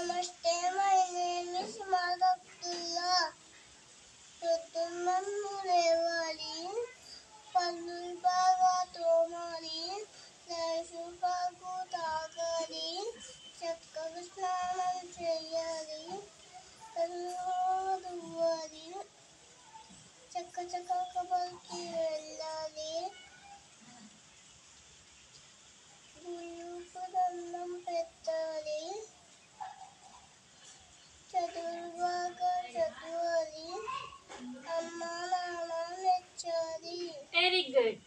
Namaste, my name is Madhavullah. Yudhumamu Revalin, Pandul Baga Tomalin, Naishu Bagu Tagalin, Chakkaga Snanam Chayalin, Tannu Duvalin, Chakka Chakka Kabalkin. good.